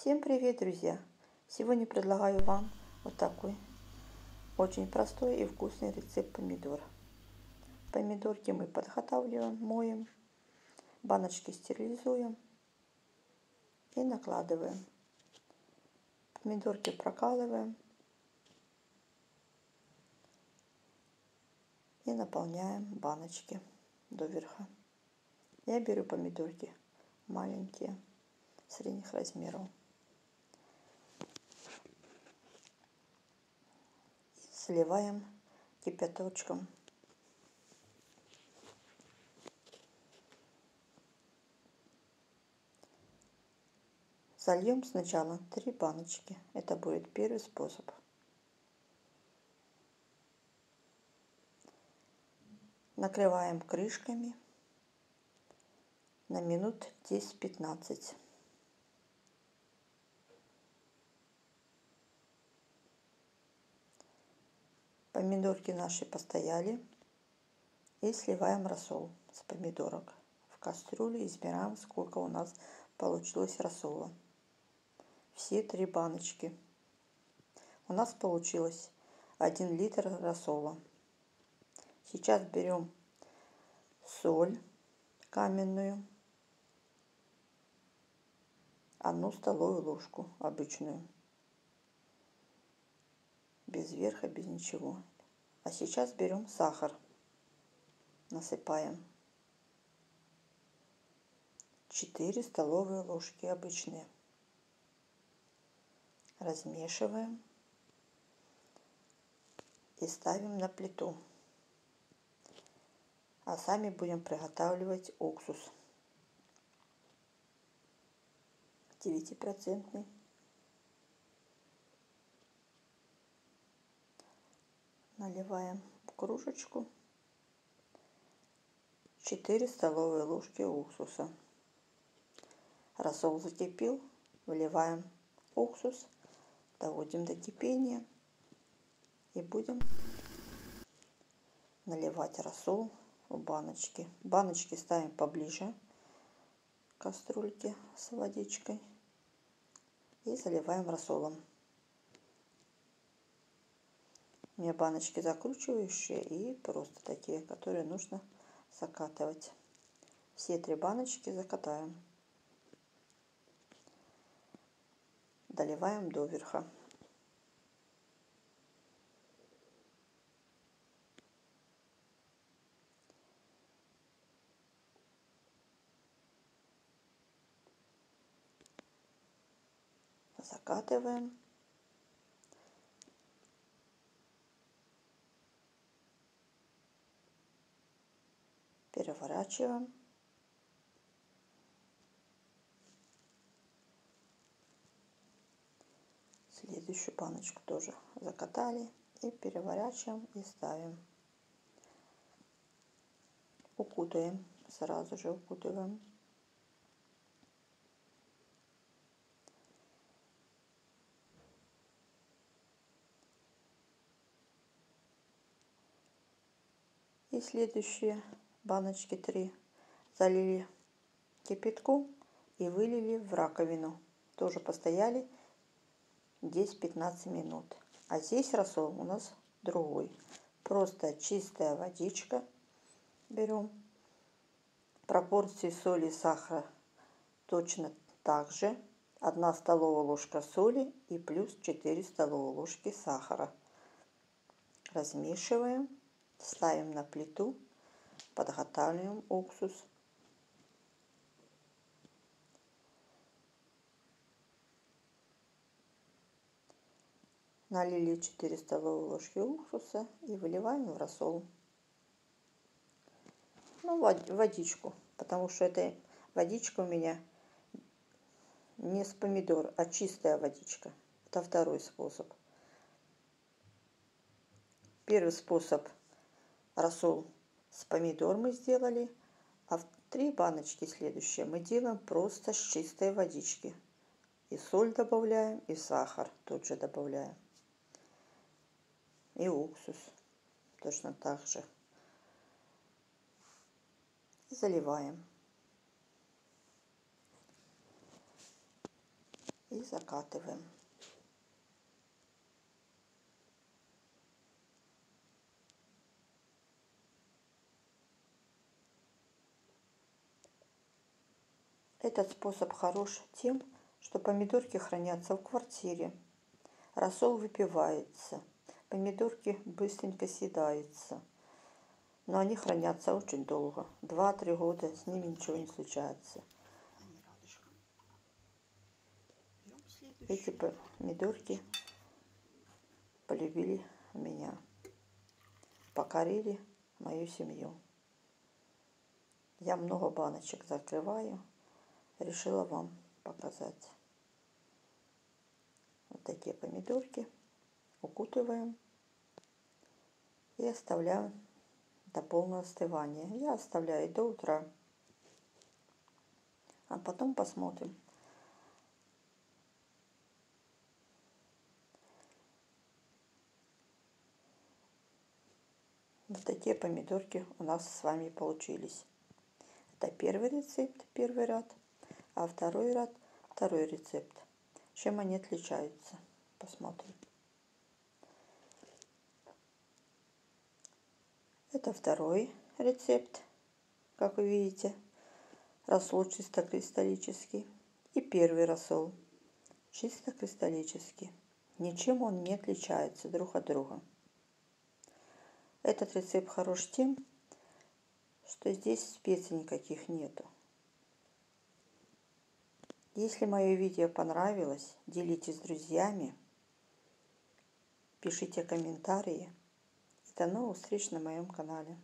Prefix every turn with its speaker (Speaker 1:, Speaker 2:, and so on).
Speaker 1: Всем привет, друзья! Сегодня предлагаю вам вот такой очень простой и вкусный рецепт помидор. Помидорки мы подготавливаем, моем, баночки стерилизуем и накладываем. Помидорки прокалываем и наполняем баночки доверха. Я беру помидорки маленькие, средних размеров. Сливаем кипяточком. Зальем сначала три баночки. Это будет первый способ. Накрываем крышками на минут 10-15. Помидорки наши постояли. И сливаем рассол с помидорок в кастрюлю. Измеряем, сколько у нас получилось рассола. Все три баночки. У нас получилось 1 литр рассола. Сейчас берем соль каменную, одну столовую ложку обычную, без верха, без ничего. А сейчас берем сахар, насыпаем. 4 столовые ложки обычные. Размешиваем и ставим на плиту а сами будем приготавливать уксус 9%. Наливаем в кружечку 4 столовые ложки уксуса. Рассол закипел, выливаем уксус, доводим до кипения и будем наливать рассол в баночки. Баночки ставим поближе к кастрюльке с водичкой и заливаем рассолом. У меня баночки закручивающие и просто такие, которые нужно закатывать. Все три баночки закатаем. Доливаем до верха. закатываем. Переворачиваем. Следующую баночку тоже закатали и переворачиваем и ставим. Укутаем, сразу же укутываем. И следующие баночки 3 залили кипятком и вылили в раковину. Тоже постояли 10-15 минут. А здесь рассол у нас другой. Просто чистая водичка берем. Пропорции соли и сахара точно так же. 1 столовая ложка соли и плюс 4 столовые ложки сахара. Размешиваем ставим на плиту, подготавливаем уксус. Налили 4 столовые ложки уксуса и выливаем в рассол. Ну, водичку, потому что эта водичка у меня не с помидор, а чистая водичка. Это второй способ. Первый способ – рассол с помидор мы сделали, а в три баночки следующие мы делаем просто с чистой водички. И соль добавляем, и сахар тут же добавляем. И уксус точно так же. И заливаем. и закатываем. Этот способ хорош тем, что помидорки хранятся в квартире. Рассол выпивается. Помидорки быстренько съедаются. Но они хранятся очень долго. Два-три года с ними ничего не случается. Эти помидорки полюбили меня. Покорили мою семью. Я много баночек закрываю решила вам показать. Вот такие помидорки укутываем и оставляем до полного остывания. Я оставляю до утра. А потом посмотрим. Вот такие помидорки у нас с вами получились. Это первый рецепт, первый ряд а второй ряд второй рецепт. Чем они отличаются? Посмотрим. Это второй рецепт, как вы видите, рассол чисто кристаллический. И первый рассол чисто кристаллический. Ничем он не отличается друг от друга. Этот рецепт хорош тем, что здесь специй никаких нету. Если мое видео понравилось, делитесь с друзьями, пишите комментарии. До новых встреч на моем канале.